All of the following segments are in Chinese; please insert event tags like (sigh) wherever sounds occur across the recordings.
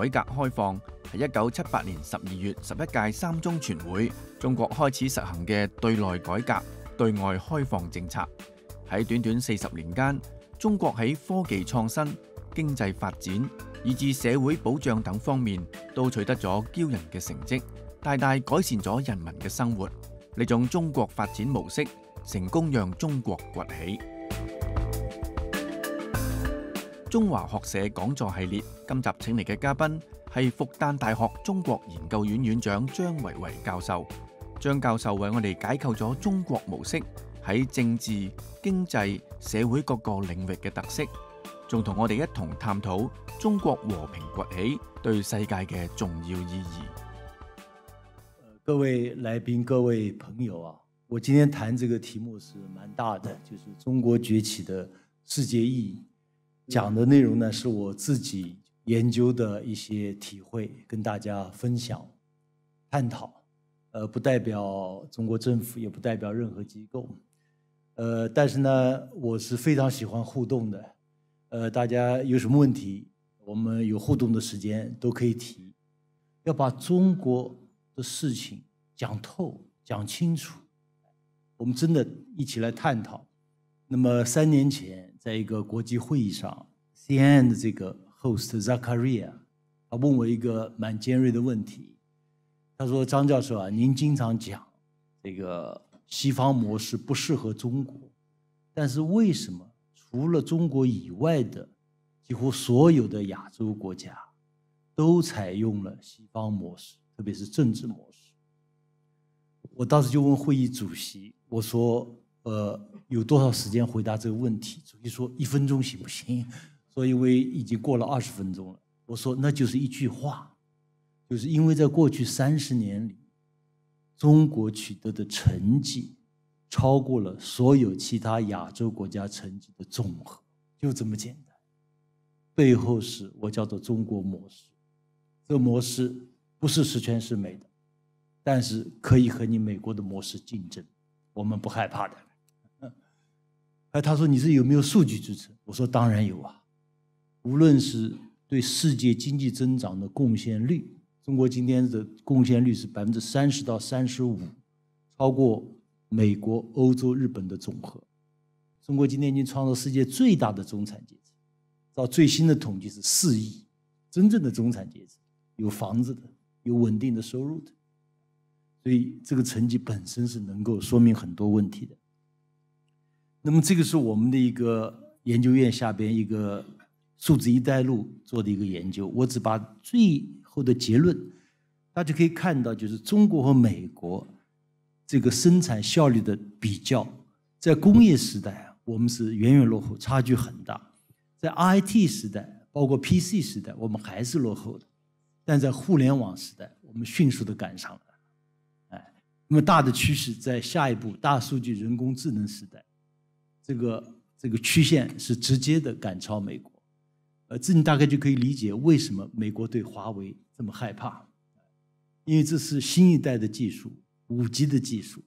改革开放係一九七八年十二月十一屆三中全會，中國開始實行嘅對內改革、對外開放政策。喺短短四十年間，中國喺科技創新、經濟發展以至社會保障等方面都取得咗驕人嘅成績，大大改善咗人民嘅生活。呢種中國發展模式，成功讓中國崛起。中華學社講座系列，今集請嚟嘅嘉賓係復旦大學中國研究院院長張維為教授。張教授為我哋解構咗中國模式喺政治、經濟、社會各個領域嘅特色，仲同我哋一同探討中國和平崛起對世界嘅重要意義。各位來賓、各位朋友啊，我今天談這個題目是蠻大的，就是中國崛起的世界意義。講的內容呢，是我自己研究的一些体会，跟大家分享、探讨。呃，不代表中国政府，也不代表任何机构。呃，但是呢，我是非常喜欢互动的。呃，大家有什么问题，我们有互动的时间都可以提。要把中国的事情讲透、讲清楚，我们真的一起来探讨。那么三年前，在一个国际会议上，CNN 的这个 host Zakaria，他问我一个蛮尖锐的问题。他说：“张教授啊，您经常讲这个西方模式不适合中国，但是为什么除了中国以外的几乎所有的亚洲国家都采用了西方模式，特别是政治模式？”我当时就问会议主席：“我说。”呃，有多少时间回答这个问题？主席说一分钟行不行？所以因為已经过了二十分钟了。我说那就是一句话，就是因为在过去三十年里，中国取得的成绩超过了所有其他亚洲国家成绩的总和，就这么简单。背后是我叫做中国模式，这模式不是十全十美的，但是可以和你美国的模式竞争，我们不害怕的。(laughs) 哎，他说你是有没有数据支持？我说当然有啊。无论是对世界经济增长的贡献率，中国今天的贡献率是百分之三十到三十五，超过美国、欧洲、日本的总和。中国今天已经创造世界最大的中产阶级，到最新的统计是四亿，真正的中产阶级，有房子的，有稳定的收入的。所以这个成绩本身是能够说明很多问题的。那么这个是我们的一个研究院下边一个数字“一带一路”做的一个研究。我只把最后的结论，大家可以看到，就是中国和美国这个生产效率的比较，在工业时代啊我们是远远落后，差距很大；在 IT 时代，包括 PC 时代，我们还是落后的；但在互联网时代，我们迅速的赶上了。哎，那么大的趋势在下一步大数据、人工智能时代。这个这个曲线是直接的赶超美国，呃，这你大概就可以理解为什么美国对华为这么害怕，因为这是新一代的技术，五 G 的技术，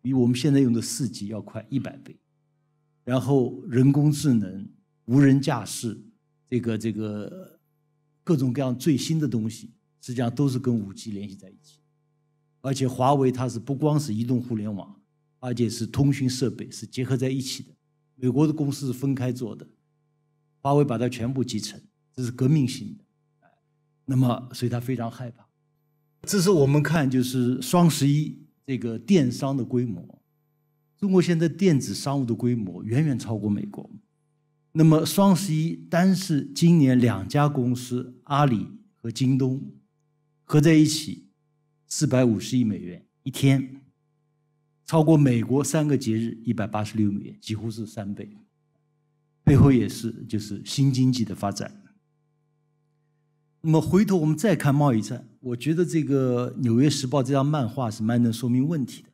比我们现在用的四 G 要快一百倍，然后人工智能、无人驾驶，这个这个各种各样最新的东西，实际上都是跟五 G 联系在一起，而且华为它是不光是移动互联网，而且是通讯设备是结合在一起的。美国的公司是分开做的，华为把它全部集成，这是革命性的。那么，所以他非常害怕。这是我们看就是双十一这个电商的规模，中国现在电子商务的规模远远超过美国。那么双十一单是今年两家公司阿里和京东合在一起，四百五十亿美元一天。超过美国三个节日一百八十六美元，几乎是三倍。背后也是就是新经济的发展。那么回头我们再看贸易战，我觉得这个《纽约时报》这张漫画是蛮能说明问题的。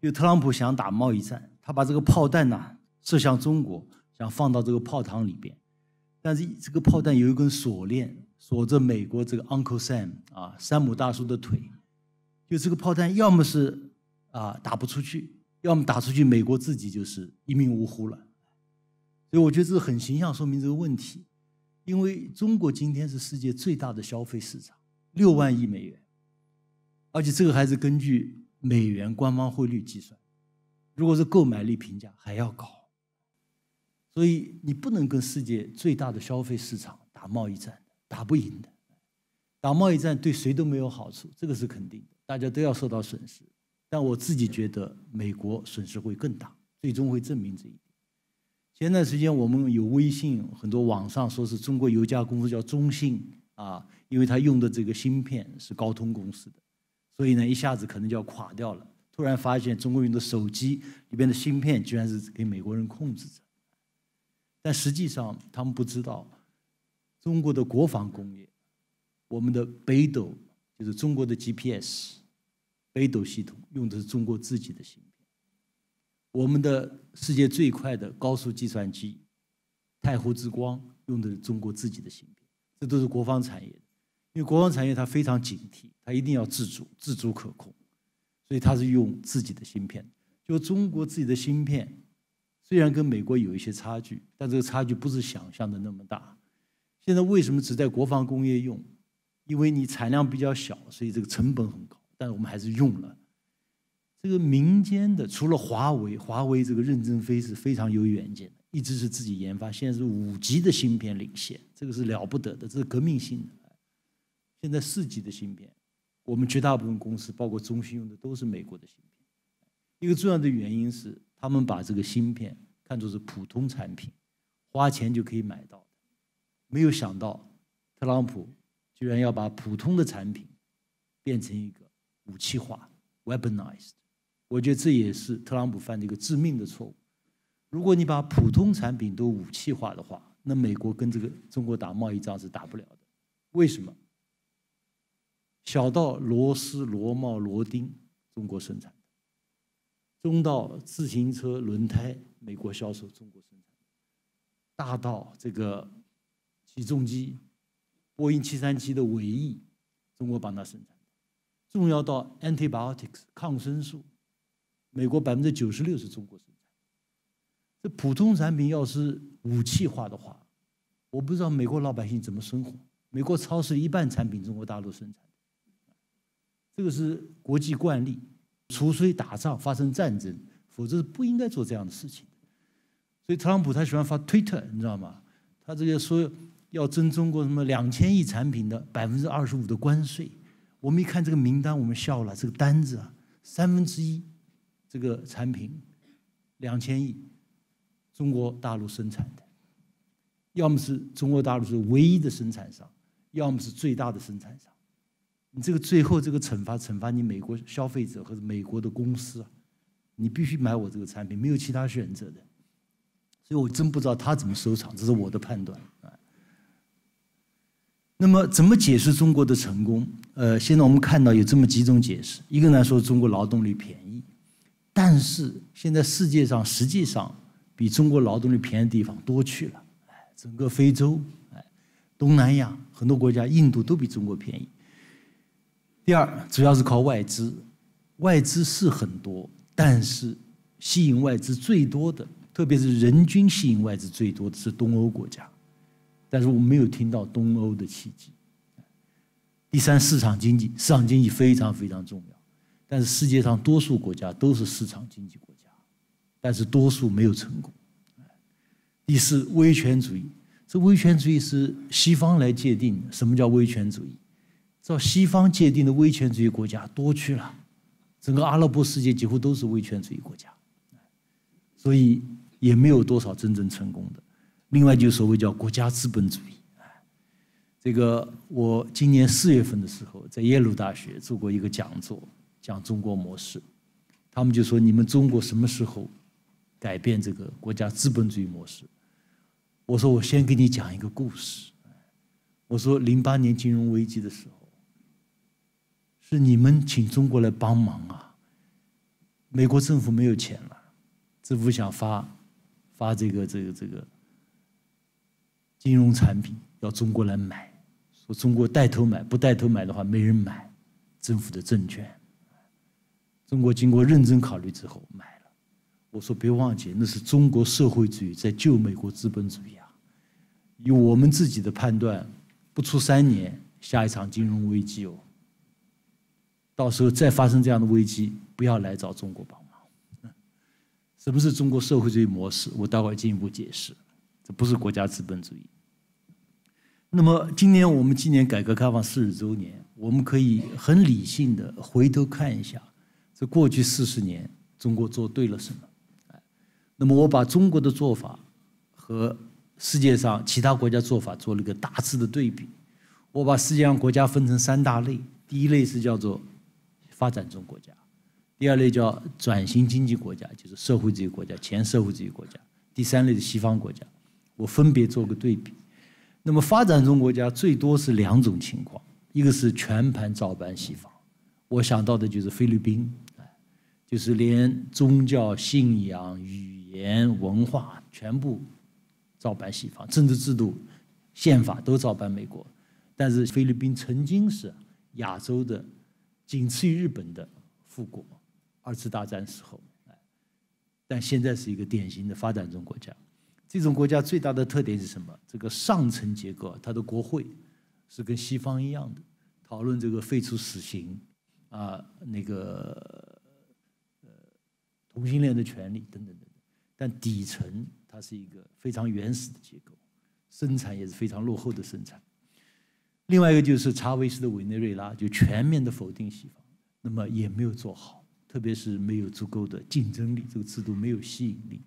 因为特朗普想打贸易战，他把这个炮弹呐、射向中国，想放到这个炮膛里边，但是这个炮弹有一根锁链锁着美国这个 Uncle Sam 啊山姆大叔的腿，就这个炮弹要么是啊打不出去，要么打出去美国自己就是一命呜呼了。所以我觉得这是很形象说明这个问题。因为中国今天是世界最大的消费市场，六万亿美元，而且这个还是根据美元官方汇率计算，如果是购买力评价还要高，所以你不能跟世界最大的消费市场打贸易战，打不赢的。打贸易战对谁都没有好处，这个是肯定的，大家都要受到损失。但我自己觉得美国损失会更大，最终会证明这一点。前段时间我们有微信，很多网上说是中国有一家公司叫中信啊，因为它用的这个芯片是高通公司的，所以呢一下子可能就要垮掉了。突然发现中国用的手机里边的芯片居然是给美国人控制着，但实际上他们不知道，中国的国防工业，我们的北斗就是中国的 GPS，北斗系统用的是中国自己的芯片。我们的世界最快的高速计算机太湖之光用的是中国自己的芯片，这都是国防产业。因为国防产业它非常警惕，它一定要自主、自主可控，所以它是用自己的芯片。就中国自己的芯片，虽然跟美国有一些差距，但这个差距不是想象的那么大。现在为什么只在国防工业用？因为你产量比较小，所以这个成本很高，但是我们还是用了。这个民间的，除了华为，华为这个任正非是非常有远见的，一直是自己研发，现在是五 G 的芯片领先，这个是了不得的，这是革命性的。现在四 G 的芯片，我们绝大部分公司，包括中兴用的都是美国的芯片。一个重要的原因是，他们把这个芯片看作是普通产品，花钱就可以买到的。没有想到，特朗普居然要把普通的产品变成一个武器化 （weaponized）。我觉得这也是特朗普犯的一个致命的错误。如果你把普通产品都武器化的话，那美国跟这个中国打贸易战是打不了的。为什么？小到螺丝、螺帽、螺钉，中国生产；中到自行车轮胎，美国销售，中国生产；大到这个起重机，波音七三七的尾翼，中国帮它生产；重要到 antibiotics 抗生素。美国百分之九十六是中国生产，这普通产品要是武器化的话，我不知道美国老百姓怎么生活。美国超市一半产品中国大陆生产的，这个是国际惯例，除非打仗发生战争，否则是不应该做这样的事情。所以特朗普他喜欢发推特，你知道吗？他这个说要征中国什么两千亿产品的百分之二十五的关税，我们一看这个名单，我们笑了，这个单子啊，三分之一。这个产品两千亿，中国大陆生产的，要么是中国大陆是唯一的生产商，要么是最大的生产商。你这个最后这个惩罚，惩罚你美国消费者和美国的公司，你必须买我这个产品，没有其他选择的。所以我真不知道他怎么收场，这是我的判断啊。那么怎么解释中国的成功？呃，现在我们看到有这么几种解释，一个呢说中国劳动力便宜。但是现在世界上实际上比中国劳动力便宜的地方多去了，哎，整个非洲，哎，东南亚很多国家，印度都比中国便宜。第二，主要是靠外资，外资是很多，但是吸引外资最多的，特别是人均吸引外资最多的是东欧国家，但是我们没有听到东欧的奇迹。第三，市场经济，市场经济非常非常重要。但是世界上多数国家都是市场经济国家，但是多数没有成功。第四，威权主义，这威权主义是西方来界定的。什么叫威权主义？照西方界定的威权主义国家多去了，整个阿拉伯世界几乎都是威权主义国家，所以也没有多少真正成功的。另外就所谓叫国家资本主义，这个我今年四月份的时候在耶鲁大学做过一个讲座。讲中国模式，他们就说：“你们中国什么时候改变这个国家资本主义模式？”我说：“我先给你讲一个故事。我说零八年金融危机的时候，是你们请中国来帮忙啊，美国政府没有钱了，政府想发发这个这个这个金融产品，要中国来买，说中国带头买，不带头买的话没人买政府的证券。中国经过认真考虑之后买了。我说别忘记，那是中国社会主义在救美国资本主义啊！以我们自己的判断，不出三年，下一场金融危机哦。到时候再发生这样的危机，不要来找中国帮忙。什么是中国社会主义模式？我待会儿进一步解释。这不是国家资本主义。那么今年我们今年改革开放四十周年，我们可以很理性的回头看一下，这过去四十年中国做对了什么？那么我把中国的做法和世界上其他国家做法做了一个大致的对比。我把世界上国家分成三大类，第一类是叫做发展中国家，第二类叫转型经济国家，就是社会主义国家、前社会主义国家，第三类是西方国家。我分别做个对比。那么发展中国家最多是两种情况，一个是全盘照搬西方，我想到的就是菲律宾，就是连宗教信仰、语言、文化全部照搬西方，政治制度、宪法都照搬美国。但是菲律宾曾经是亚洲的仅次于日本的富国，二次大战时候，但现在是一个典型的发展中国家。这种国家最大的特点是什么？这个上层结构，它的国会是跟西方一样的，讨论这个废除死刑啊，那个同性恋的权利等等等等。但底层它是一个非常原始的结构，生产也是非常落后的生产。另外一个就是查韦斯的委内瑞拉，就全面的否定西方，那么也没有做好，特别是没有足够的竞争力，这个制度没有吸引力。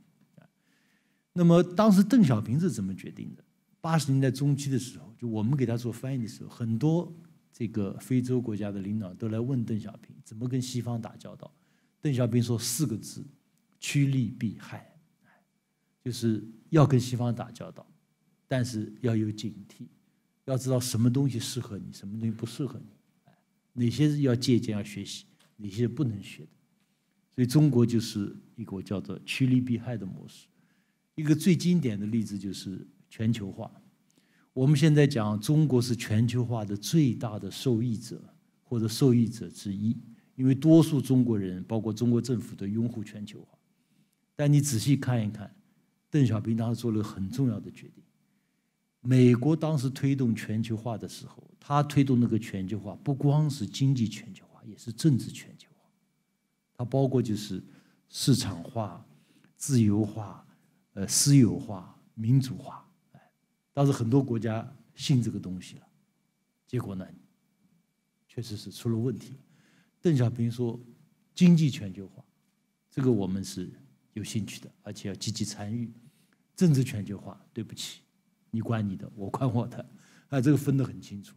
那么当时邓小平是怎么决定的？八十年代中期的时候，就我们给他做翻译的时候，很多这个非洲国家的领导都来问邓小平怎么跟西方打交道。邓小平说四个字：趋利避害，就是要跟西方打交道，但是要有警惕，要知道什么东西适合你，什么东西不适合你，哪些是要借鉴要学习，哪些不能学的。所以中国就是一个叫做趋利避害的模式。一个最经典的例子就是全球化。我们现在讲中国是全球化的最大的受益者或者受益者之一，因为多数中国人，包括中国政府都拥护全球化。但你仔细看一看，邓小平当时做了很重要的决定。美国当时推动全球化的时候，他推动那个全球化不光是经济全球化，也是政治全球化。它包括就是市场化、自由化。呃，私有化、民主化，哎，当时很多国家信这个东西了，结果呢，确实是出了问题。邓小平说，经济全球化，这个我们是有兴趣的，而且要积极参与。政治全球化，对不起，你管你的，我管我的，啊，这个分得很清楚。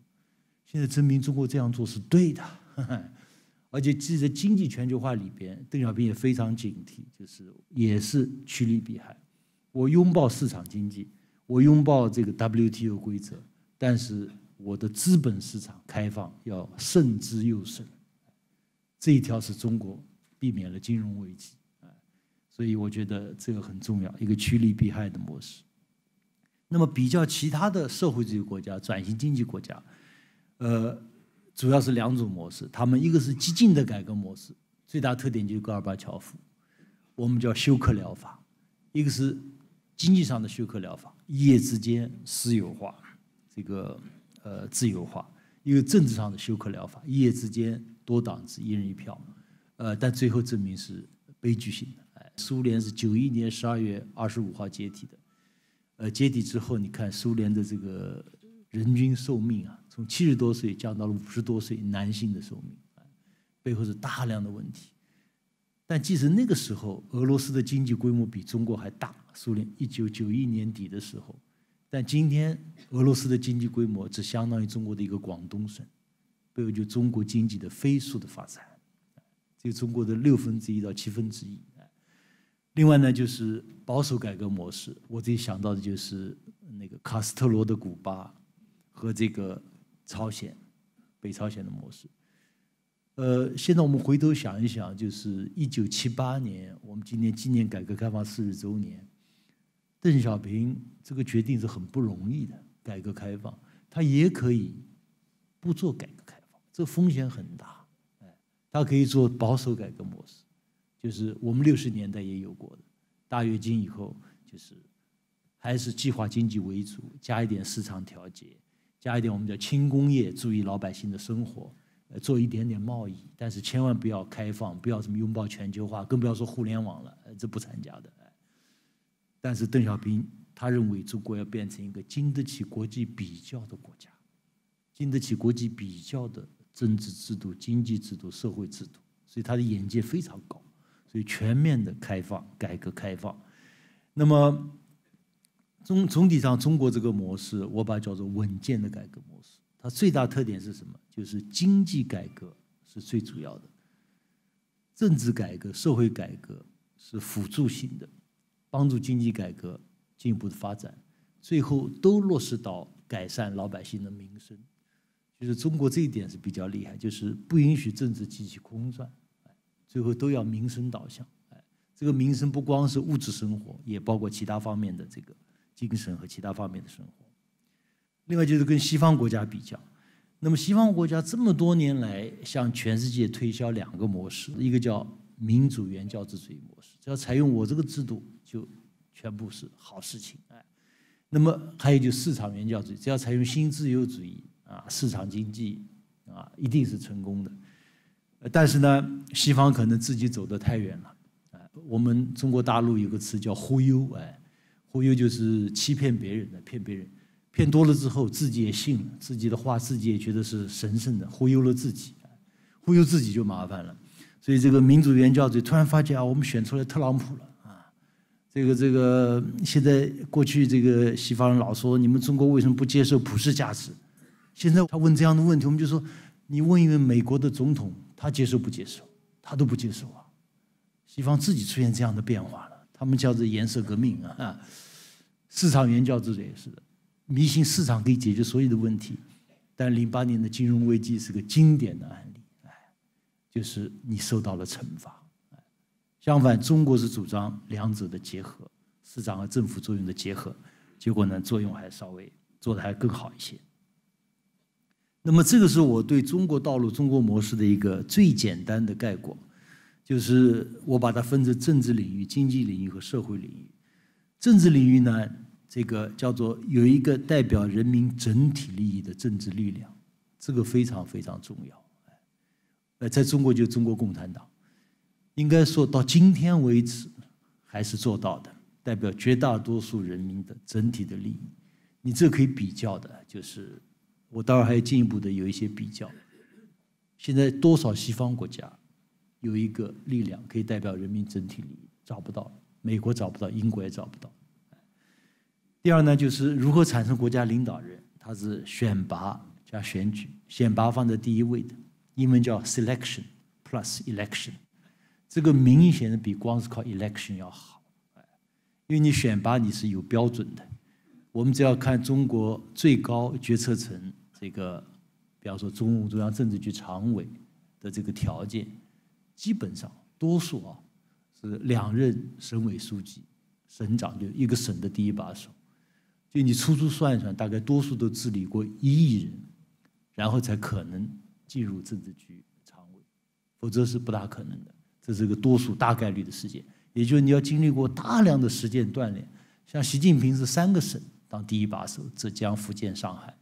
现在证明中国这样做是对的，(laughs) 而且记在经济全球化里边，邓小平也非常警惕，就是也是趋利避害。我拥抱市场经济，我拥抱这个 WTO 规则，但是我的资本市场开放要慎之又慎。这一条是中国避免了金融危机，啊所以我觉得这个很重要，一个趋利避害的模式。那么比较其他的社会主义国家、转型经济国家，呃，主要是两种模式，他们一个是激进的改革模式，最大特点就是戈尔巴乔夫，我们叫休克疗法；一个是。经济上的休克疗法，一夜之间私有化，这个呃自由化；一个政治上的休克疗法，一夜之间多党制，一人一票，呃，但最后证明是悲剧性的。哎，苏联是九一年十二月二十五号解体的，呃，解体之后，你看苏联的这个人均寿命啊，从七十多岁降到了五十多岁，男性的寿命，背后是大量的问题。但即使那个时候，俄罗斯的经济规模比中国还大，苏联一九九一年底的时候，但今天俄罗斯的经济规模只相当于中国的一个广东省，背后就中国经济的飞速的发展，这中国的六分之一到七分之一。另外呢，就是保守改革模式，我自己想到的就是那个卡斯特罗的古巴和这个朝鲜、北朝鲜的模式。呃，现在我们回头想一想，就是一九七八年，我们今年纪念改革开放四十周年，邓小平这个决定是很不容易的。改革开放，他也可以不做改革开放，这风险很大。哎，他可以做保守改革模式，就是我们六十年代也有过的，大跃进以后就是还是计划经济为主，加一点市场调节，加一点我们叫轻工业，注意老百姓的生活。做一点点贸易，但是千万不要开放，不要什么拥抱全球化，更不要说互联网了，这不参加的。但是邓小平他认为中国要变成一个经得起国际比较的国家，经得起国际比较的政治制度、经济制度、社会制度，所以他的眼界非常高，所以全面的开放、改革开放。那么总总体上，中国这个模式，我把它叫做稳健的改革模式。它最大特点是什么？就是经济改革是最主要的，政治改革、社会改革是辅助性的，帮助经济改革进一步的发展，最后都落实到改善老百姓的民生。就是中国这一点是比较厉害，就是不允许政治机器空转，最后都要民生导向。哎，这个民生不光是物质生活，也包括其他方面的这个精神和其他方面的生活。另外就是跟西方国家比较，那么西方国家这么多年来向全世界推销两个模式，一个叫民主原教旨主义模式，只要采用我这个制度就全部是好事情，哎，那么还有就市场原教旨，只要采用新自由主义啊，市场经济啊，一定是成功的。但是呢，西方可能自己走得太远了，啊，我们中国大陆有个词叫忽悠，哎，忽悠就是欺骗别人的，骗别人。骗多了之后，自己也信了自己的话，自己也觉得是神圣的，忽悠了自己，忽悠自己就麻烦了。所以这个民主原教旨突然发觉啊，我们选出来特朗普了啊！这个这个现在过去这个西方人老说你们中国为什么不接受普世价值？现在他问这样的问题，我们就说你问一问美国的总统，他接受不接受？他都不接受啊！西方自己出现这样的变化了，他们叫做颜色革命啊！市场原教旨也是的。迷信市场可以解决所有的问题，但零八年的金融危机是个经典的案例，哎，就是你受到了惩罚。相反，中国是主张两者的结合，市场和政府作用的结合，结果呢，作用还稍微做的还更好一些。那么，这个是我对中国道路、中国模式的一个最简单的概括，就是我把它分成政治领域、经济领域和社会领域。政治领域呢？这个叫做有一个代表人民整体利益的政治力量，这个非常非常重要。呃，在中国就中国共产党，应该说到今天为止还是做到的，代表绝大多数人民的整体的利益。你这可以比较的，就是我当然还要进一步的有一些比较。现在多少西方国家有一个力量可以代表人民整体利益？找不到，美国找不到，英国也找不到。第二呢，就是如何产生国家领导人，它是选拔加选举，选拔放在第一位的，英文叫 selection plus election，这个明显的比光是靠 election 要好，因为你选拔你是有标准的，我们只要看中国最高决策层这个，比方说中共中央政治局常委的这个条件，基本上多数啊是两任省委书记、省长，就一个省的第一把手。就你粗粗算一算，大概多数都治理过一亿人，然后才可能进入政治局常委，否则是不大可能的。这是个多数大概率的事件，也就是你要经历过大量的实践锻炼。像习近平是三个省当第一把手，浙江、福建、上海，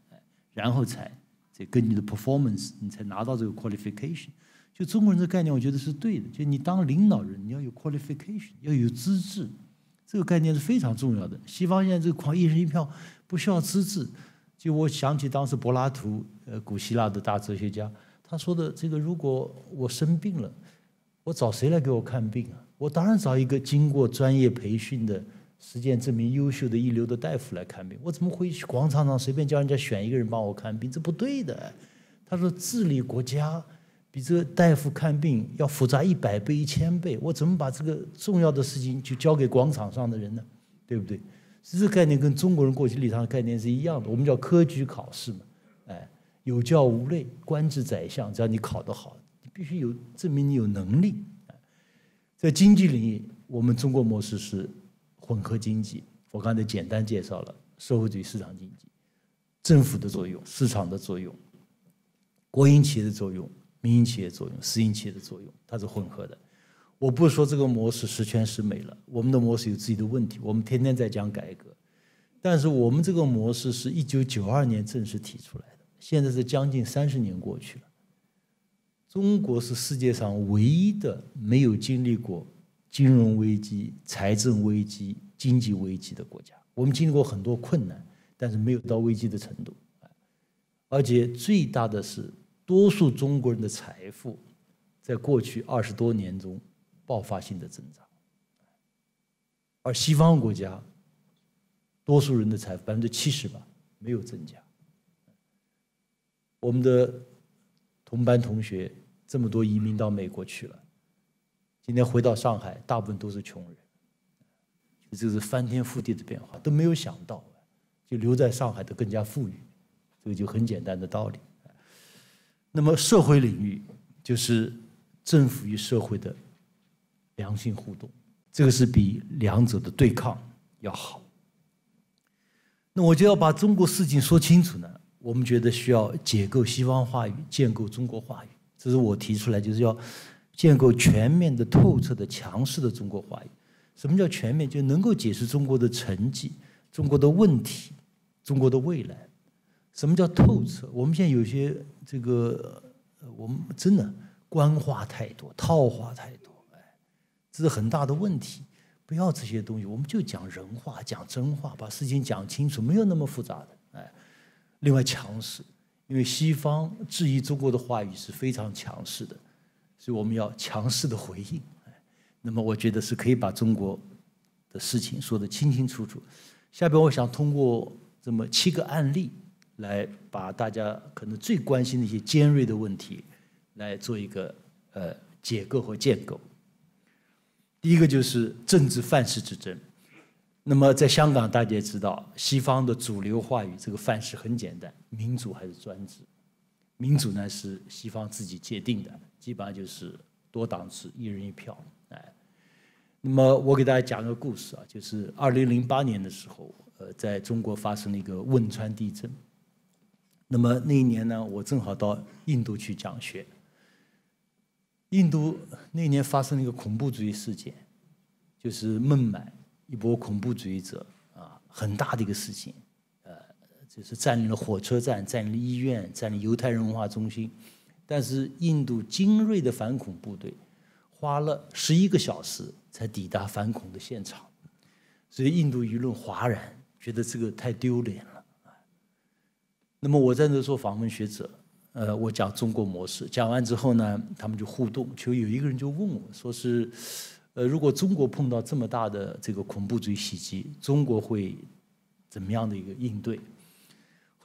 然后才这根据的 performance，你才拿到这个 qualification。就中国人的概念，我觉得是对的。就你当领导人，你要有 qualification，要有资质。这个概念是非常重要的。西方现在这个狂一人一票不需要资质，就我想起当时柏拉图，呃，古希腊的大哲学家，他说的这个：如果我生病了，我找谁来给我看病啊？我当然找一个经过专业培训的、实践证明优秀的一流的大夫来看病。我怎么会去广场上随便叫人家选一个人帮我看病？这不对的。他说治理国家。比这个大夫看病要复杂一百倍、一千倍，我怎么把这个重要的事情就交给广场上的人呢？对不对？这个概念跟中国人过去立场的概念是一样的，我们叫科举考试嘛。哎有教无类，官至宰相，只要你考得好，你必须有证明你有能力。在经济领域，我们中国模式是混合经济，我刚才简单介绍了社会主义市场经济，政府的作用、市场的作用、国营企业的作用、民营企业作用、私营企业的作用，它是混合的。我不是说这个模式十全十美了，我们的模式有自己的问题，我们天天在讲改革，但是我们这个模式是一九九二年正式提出来的，现在是将近三十年过去了。中国是世界上唯一的没有经历过金融危机、财政危机、经济危机的国家。我们经历过很多困难，但是没有到危机的程度。而且最大的是，多数中国人的财富在过去二十多年中。爆发性的增长，而西方国家多数人的财富百分之七十吧没有增加。我们的同班同学这么多移民到美国去了，今天回到上海，大部分都是穷人，这是翻天覆地的变化，都没有想到，就留在上海的更加富裕，这个就很简单的道理。那么社会领域就是政府与社会的。良性互动，这个是比两者的对抗要好。那我就要把中国事情说清楚呢。我们觉得需要解构西方话语，建构中国话语。这是我提出来，就是要建构全面的、透彻的、强势的中国话语。什么叫全面？就能够解释中国的成绩、中国的问题、中国的未来。什么叫透彻？我们现在有些这个，我们真的官话太多，套话太多。哎这是很大的问题，不要这些东西，我们就讲人话，讲真话，把事情讲清楚，没有那么复杂的。哎，另外强势，因为西方质疑中国的话语是非常强势的，所以我们要强势的回应。那么我觉得是可以把中国的事情说得清清楚楚。下边我想通过这么七个案例，来把大家可能最关心的一些尖锐的问题，来做一个呃解构和建构。第一个就是政治范式之争。那么在香港，大家也知道，西方的主流话语这个范式很简单：民主还是专制？民主呢是西方自己界定的，基本上就是多档次，一人一票。哎，那么我给大家讲个故事啊，就是二零零八年的时候，呃，在中国发生了一个汶川地震。那么那一年呢，我正好到印度去讲学。印度那年发生了一个恐怖主义事件，就是孟买一波恐怖主义者啊，很大的一个事情，呃，就是占领了火车站，占领了医院，占领犹太人文化中心。但是印度精锐的反恐部队花了十一个小时才抵达反恐的现场，所以印度舆论哗然，觉得这个太丢脸了那么我在那做访问学者。呃，我讲中国模式，讲完之后呢，他们就互动，就有一个人就问我说是，呃，如果中国碰到这么大的这个恐怖主义袭击，中国会怎么样的一个应对？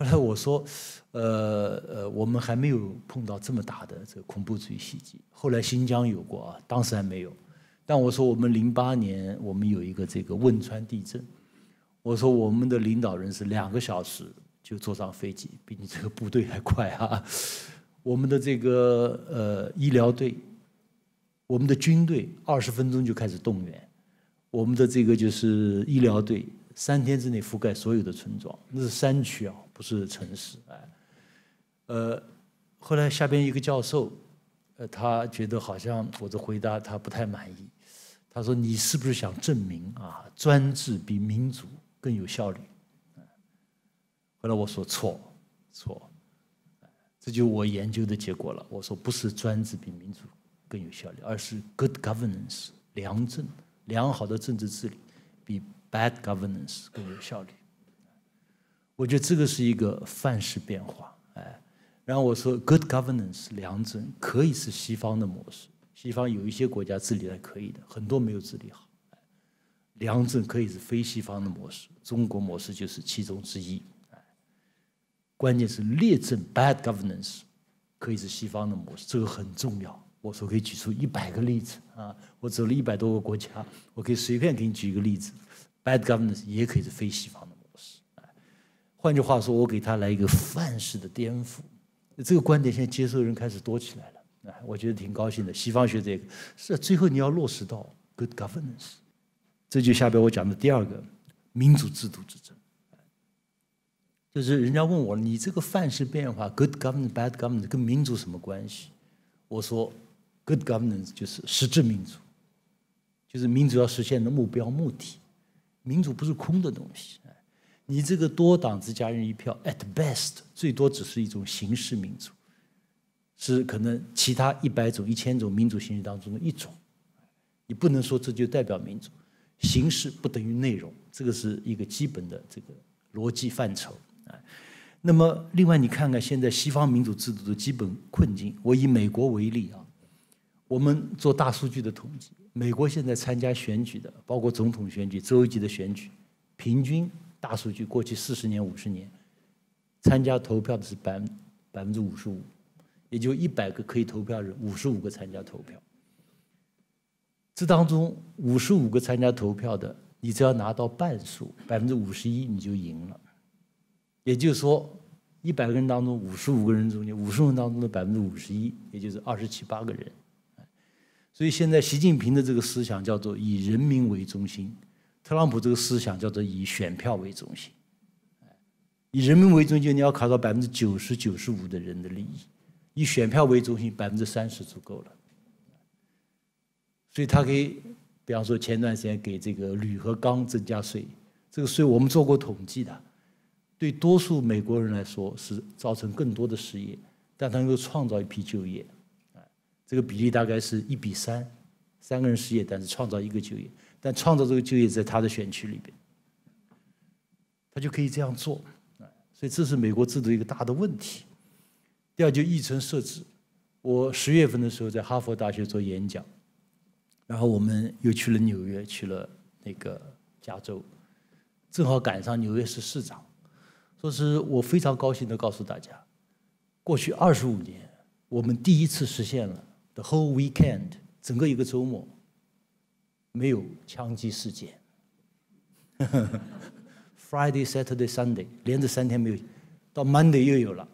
后来我说，呃呃，我们还没有碰到这么大的这个恐怖主义袭击。后来新疆有过啊，当时还没有。但我说我们零八年我们有一个这个汶川地震，我说我们的领导人是两个小时。就坐上飞机，比你这个部队还快啊！我们的这个呃医疗队，我们的军队二十分钟就开始动员，我们的这个就是医疗队三天之内覆盖所有的村庄，那是山区啊，是城市哎。呃，后来下边一个教授，呃，他觉得好像我的回答他不太满意，他说：“你是不是想证明啊，专制比民主更有效率？”后来我说错，错，这就我研究的结果了。我说不是专制比民主更有效率，而是 good governance 良政良好的政治治理比 bad governance 更有效率。我觉得这个是一个范式变化，哎。然后我说 good governance 良政可以是西方的模式，西方有一些国家治理还可以的，很多没有治理好。良政可以是非西方的模式，中国模式就是其中之一。关键是劣政 （bad governance） 可以是西方的模式，这个很重要。我说可以举出一百个例子啊，我走了一百多个国家，我可以随便给你举一个例子。bad governance 也可以是非西方的。换句话说，我给他来一个范式的颠覆。这个观点现在接受人开始多起来了，哎，我觉得挺高兴的。西方学这个是最后你要落实到 good governance，这就下边我讲的第二个民主制度之争。就是人家问我，你这个范式变化，good governance、bad governance 跟民主什么关系？我说，good governance 就是实质民主，就是民主要实现的目标目的。民主不是空的东西，你这个多党制加人一票，at best 最多只是一种形式民主，是可能其他一百种、一千种民主形式当中的一种。你不能说这就代表民主，形式不等于内容，这个是一个基本的这个逻辑范畴。那么，另外你看看现在西方民主制度的基本困境。我以美国为例啊，我们做大数据的统计，美国现在参加选举的，包括总统选举、州一级的选举，平均大数据过去四十年、五十年，参加投票的是百百分之五十五，也就一百个可以投票人，五十五个参加投票。这当中五十五个参加投票的，你只要拿到半数，百分之五十一，你就赢了。也就是说，一百个人当中，五十五个人中间，五十人当中的百分之五十一，也就是二十七八个人。所以现在习近平的这个思想叫做以人民为中心，特朗普这个思想叫做以选票为中心。以人民为中心，你要考到百分之九十九十五的人的利益；以选票为中心，百分之三十足够了。所以他可以，比方说前段时间给这个铝和钢增加税，这个税我们做过统计的。对多数美国人来说是造成更多的失业，但他能够创造一批就业，这个比例大概是一比三，三个人失业，但是创造一个就业，但创造这个就业在他的选区里边，他就可以这样做，啊，所以这是美国制度一个大的问题。第二就议程设置，我十月份的时候在哈佛大学做演讲，然后我们又去了纽约，去了那个加州，正好赶上纽约市市长。说是我非常高兴的告诉大家，过去二十五年，我们第一次实现了 the whole weekend 整个一个周末没有枪击事件。(laughs) Friday, Saturday, Sunday 连着三天没有，到 Monday 又有了。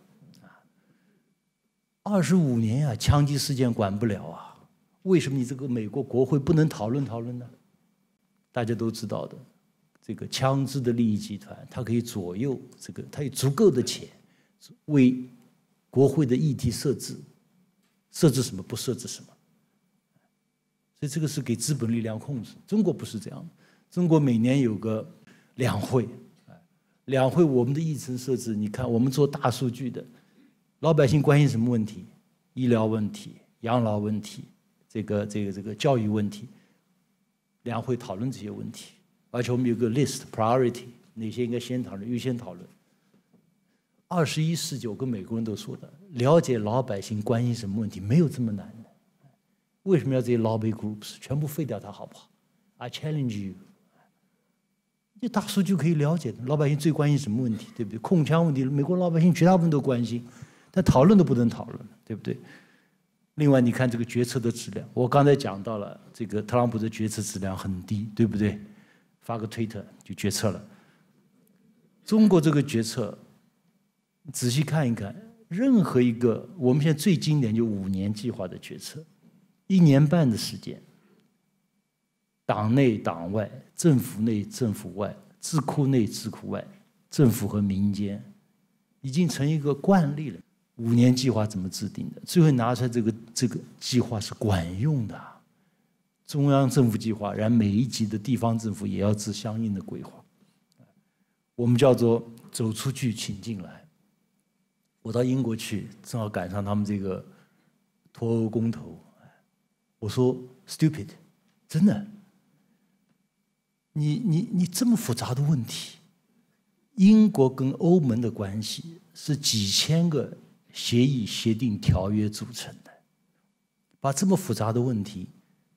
二十五年啊，枪击事件管不了啊，为什么你这个美国国会不能讨论讨论呢？大家都知道的。这个枪支的利益集团，它可以左右这个，它有足够的钱为国会的议题设置，设置什么不设置什么，所以这个是给资本力量控制。中国不是这样，中国每年有个两会，两会我们的议程设置，你看我们做大数据的，老百姓关心什么问题？医疗问题、养老问题、这个这个这个教育问题，两会讨论这些问题。而且我们有个 list priority，哪些应该先讨论、优先讨论。二十一世纪，我跟美国人都说的，了解老百姓关心什么问题没有这么难。为什么要这些 lobby groups 全部废掉它好不好？I challenge you，这大数据可以了解的，老百姓最关心什么问题，对不对？控枪问题，美国老百姓绝大部分都关心，但讨论都不能讨论，对不对？另外，你看这个决策的质量，我刚才讲到了，这个特朗普的决策质量很低，对不对？发个推特就决策了。中国这个决策，仔细看一看，任何一个我们现在最经典就五年计划的决策，一年半的时间，党内党外、政府内政府外、智库内智库外、政府和民间，已经成一个惯例了。五年计划怎么制定的？最后拿出来这个这个计划是管用的。中央政府计划，然后每一级的地方政府也要制相应的规划。我们叫做走出去，请进来。我到英国去，正好赶上他们这个脱欧公投。我说：“stupid，真的，你你你这么复杂的问题，英国跟欧盟的关系是几千个协议、协定、条约组成的，把这么复杂的问题。”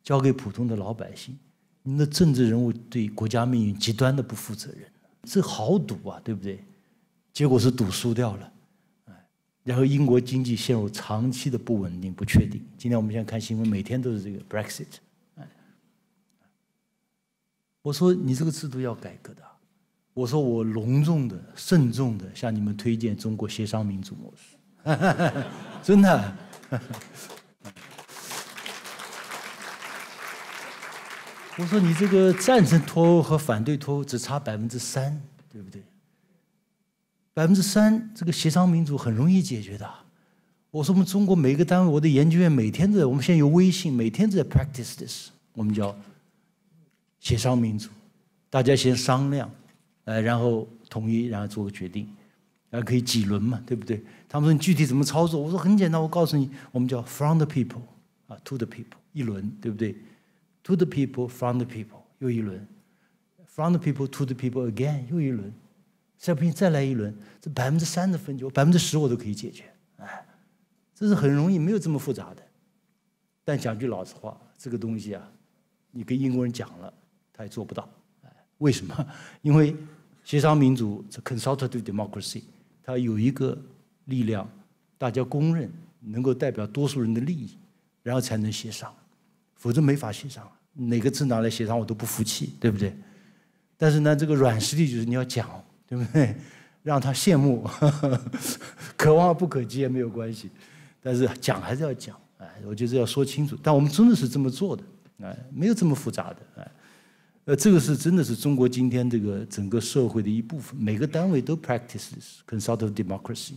交给普通的老百姓，你的政治人物对国家命运极端的不负责任，这好赌啊，对不对？结果是赌输掉了，然后英国经济陷入长期的不稳定、不确定。今天我们现在看新闻，每天都是这个 Brexit，我说你这个制度要改革的，我说我隆重的、慎重的向你们推荐中国协商民主模式，(laughs) 真的。我说你这个赞成脱欧和反对脱欧只差百分之三，对不对？百分之三，这个协商民主很容易解决的。我说我们中国每个单位，我的研究院每天在，我们现在有微信，每天在 practice this，我们叫协商民主，大家先商量，呃，然后统一，然后做个决定，然后可以几轮嘛，对不对？他们说你具体怎么操作？我说很简单，我告诉你，我们叫 from the people 啊，to the people 一轮，对不对？to the people from the people 又一轮，from the people to the people again 又一轮，再不行再来一轮，这百分之三的分歧，百分之十我都可以解决，哎。这是很容易，没有这么复杂的。但讲句老实话，这个东西啊，你跟英国人讲了，他也做不到。为什么？(laughs) 因为协商民主这 consultative democracy，它有一个力量，大家公认能够代表多数人的利益，然后才能协商，否则没法协商。哪个政党来协商，我都不服气，对不对？但是呢，这个软实力就是你要讲，对不对？让他羡慕，(laughs) 可望而不可及也没有关系。但是讲还是要讲，哎，我觉得要说清楚。但我们真的是这么做的，哎，没有这么复杂的，哎，呃，这个是真的是中国今天这个整个社会的一部分，每个单位都 practice this consultative democracy。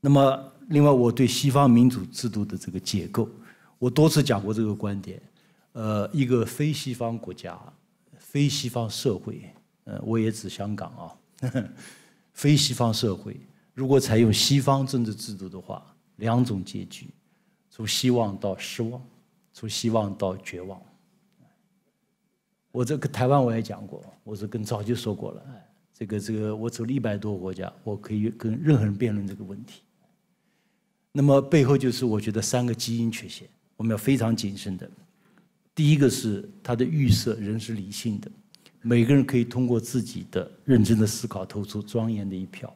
那么，另外我对西方民主制度的这个结构，我多次讲过这个观点。呃，一个非西方国家、非西方社会，呃，我也指香港啊，(laughs) 非西方社会。如果采用西方政治制度的话，两种结局：从希望到失望，从希望到绝望。我这个台湾我也讲过，我是跟早就说过了。这个这个，我走了一百多个国家，我可以跟任何人辩论这个问题。那么背后就是我觉得三个基因缺陷，我们要非常谨慎的。第一个是他的预设人是理性的，每个人可以通过自己的认真的思考投出庄严的一票。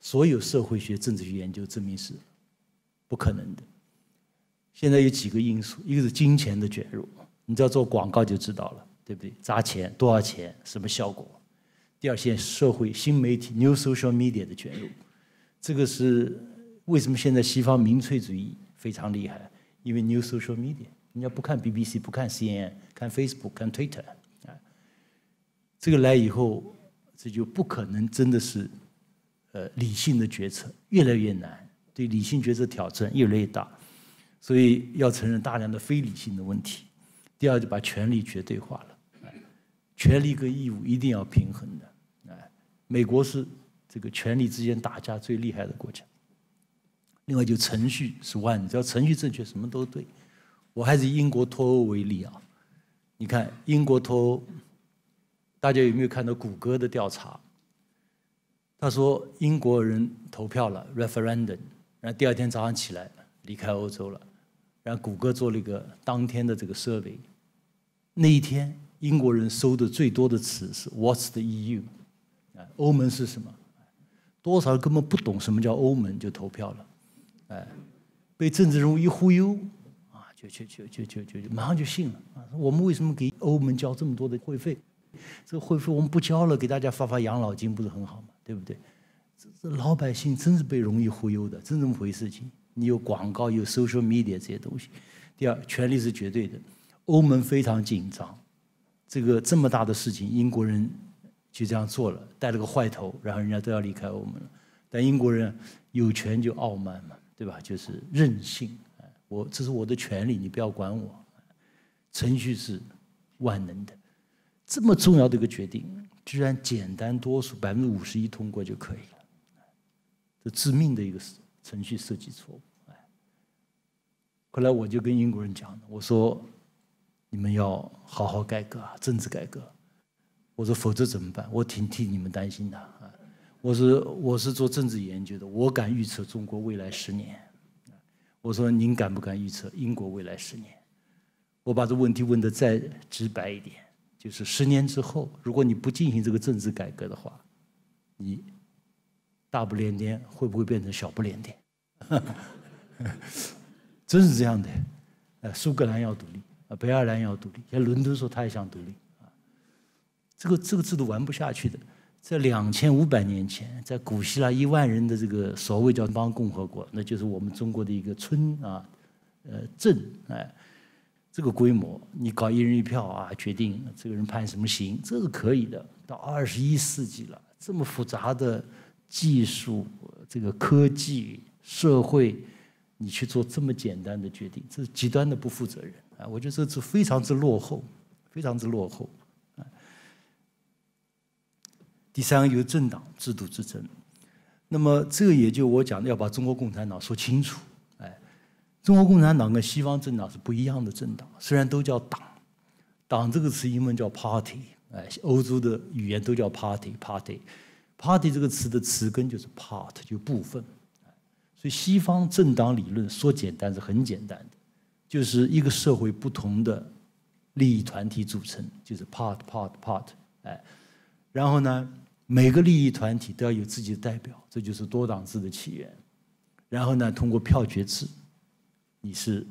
所有社会学、政治学研究证明是不可能的。现在有几个因素，一个是金钱的卷入，你只要做广告就知道了，对不对？砸钱多少钱，什么效果？第二，现社会新媒体 （new social media） 的卷入，这个是为什么现在西方民粹主义非常厉害？因为 new social media，人家不看 BBC，不看 CNN，看 Facebook，看 Twitter，这个来以后，这就不可能真的是。呃，理性的决策越来越难，对理性决策挑战越来越大，所以要承认大量的非理性的问题。第二，就把权力绝对化了，权力跟义务一定要平衡的。哎，美国是这个权力之间打架最厉害的国家。另外，就程序是万，只要程序正确，什么都对。我还是以英国脱欧为例啊，你看英国脱欧，大家有没有看到谷歌的调查？他说：“英国人投票了，referendum，然后第二天早上起来离开欧洲了。然后谷歌做了一个当天的这个 survey，那一天英国人搜的最多的词是 What's the EU？啊，欧盟是什么？多少根本不懂什么叫欧盟就投票了，哎，被政治人物一忽悠，啊，就就就就就就马上就信了。啊，我们为什么给欧盟交这么多的会费？这会费我们不交了，给大家发发养老金不是很好吗？”对不对？这这老百姓真是被容易忽悠的，真这么回事情。你有广告，有 social media 这些东西。第二，权力是绝对的。欧盟非常紧张，这个这么大的事情，英国人就这样做了，带了个坏头，然后人家都要离开欧盟了。但英国人有权就傲慢嘛，对吧？就是任性。我这是我的权利，你不要管我。程序是万能的，这么重要的一个决定。居然简单多数百分之五十一通过就可以了，这致命的一个程序设计错误。哎，后来我就跟英国人讲了，我说你们要好好改革啊，政治改革。我说否则怎么办？我挺替你们担心的啊。我说我是做政治研究的，我敢预测中国未来十年。我说您敢不敢预测英国未来十年？我把这问题问的再直白一点。就是十年之后，如果你不进行这个政治改革的话，你大不列颠会不会变成小不列颠？(laughs) 真是这样的。呃，苏格兰要独立，啊，北爱尔兰要独立，现在伦敦说他也想独立，啊，这个这个制度玩不下去的。在两千五百年前，在古希腊一万人的这个所谓叫邦共和国，那就是我们中国的一个村啊，呃镇哎，这个规模，你搞一人一票啊，决定这个人判什么刑，这是可以的。到二十一世纪了，这么复杂的技术、这个科技、社会，你去做这么简单的决定，这是极端的不负责任啊！我觉得这是非常之落后，非常之落后。第三个就是政党制度之争，那么这也就我讲的要把中国共产党说清楚。中国共产党跟西方政党是不一样的政党，虽然都叫党，党这个词英文叫 party，哎，欧洲的语言都叫 party，party，party 这个词的词根就是 part，就部分。所以西方政党理论说简单是很简单的，就是一个社会不同的利益团体组成，就是 part，part，part，哎，然后呢？每个利益团体都要有自己的代表，这就是多党制的起源。然后呢，通过票决制，你是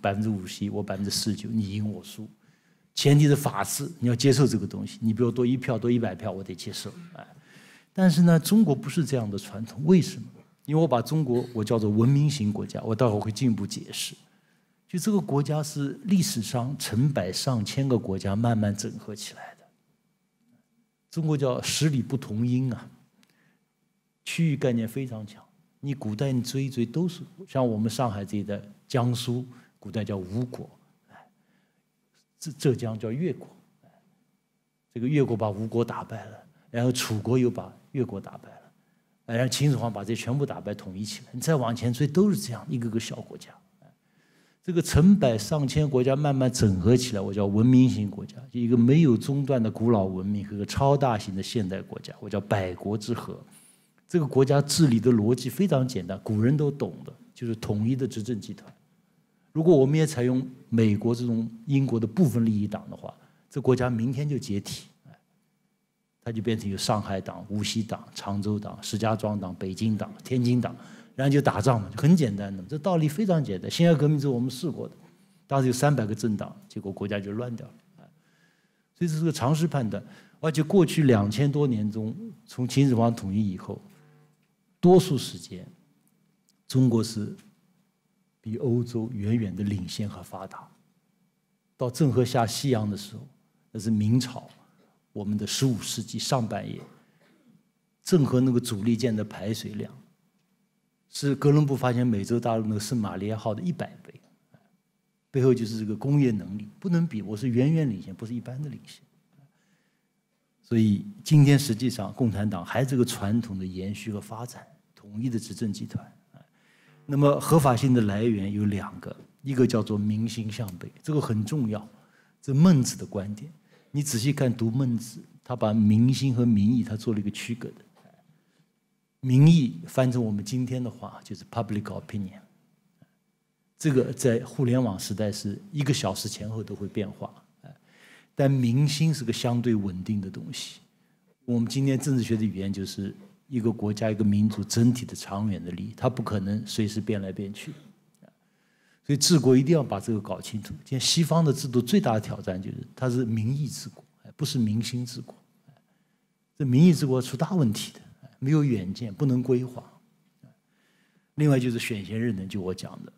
百分之五十一，我百分之四十九，你赢我输。前提是法治，你要接受这个东西。你比如多一票，多一百票，我得接受。哎，但是呢，中国不是这样的传统。为什么？因为我把中国我叫做文明型国家，我待会儿会进一步解释。就这个国家是历史上成百上千个国家慢慢整合起来的。中国叫十里不同音啊，区域概念非常强。你古代你追一追都是像我们上海这一带，江苏古代叫吴国，哎，浙浙江叫越国，这个越国把吴国打败了，然后楚国又把越国打败了，哎，然后秦始皇把这全部打败统一起来。你再往前追都是这样，一个个小国家。这个成百上千国家慢慢整合起来，我叫文明型国家，一个没有中断的古老文明和一个超大型的现代国家，我叫百国之和。这个国家治理的逻辑非常简单，古人都懂的，就是统一的执政集团。如果我们也采用美国这种英国的部分利益党的话，这国家明天就解体，它就变成有上海党、无锡党、常州党、石家庄党、北京党、天津党。然后就打仗嘛，就很简单的，这道理非常简单。辛亥革命之后我们试过的，当时有三百个政党，结果国家就乱掉了。所以这是个常识判断。而且过去两千多年中，从秦始皇统一以后，多数时间，中国是比欧洲远远的领先和发达。到郑和下西洋的时候，那是明朝，我们的十五世纪上半叶，郑和那个主力舰的排水量。是哥伦布发现美洲大陆那个圣玛利亚号的一百倍，背后就是这个工业能力不能比，我是远远领先，不是一般的领先。所以今天实际上共产党还是这个传统的延续和发展，统一的执政集团。那么合法性的来源有两个，一个叫做民心向背，这个很重要。这孟子的观点，你仔细看读孟子，他把民心和民意他做了一个区隔的。民意翻成我们今天的话就是 public opinion，这个在互联网时代是一个小时前后都会变化，但民心是个相对稳定的东西。我们今天政治学的语言就是一个国家、一个民族整体的长远的利益，它不可能随时变来变去。所以治国一定要把这个搞清楚。现在西方的制度最大的挑战就是它是民意治国，不是民心治国。这民意治国出大问题的。没有远见，不能规划。另外就是选贤任能，就我讲的，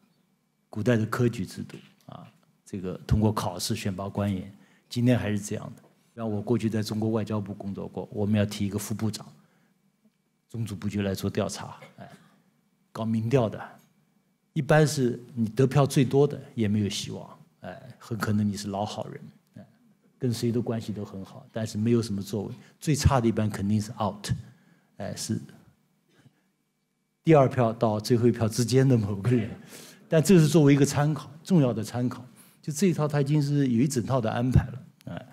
古代的科举制度啊，这个通过考试选拔官员，今天还是这样的。然后我过去在中国外交部工作过，我们要提一个副部长，中组部就来做调查，哎，搞民调的，一般是你得票最多的也没有希望，哎，很可能你是老好人，哎，跟谁的关系都很好，但是没有什么作为，最差的一般肯定是 out。哎，是第二票到最后一票之间的某个人，但这是作为一个参考，重要的参考。就这一套，他已经是有一整套的安排了。哎，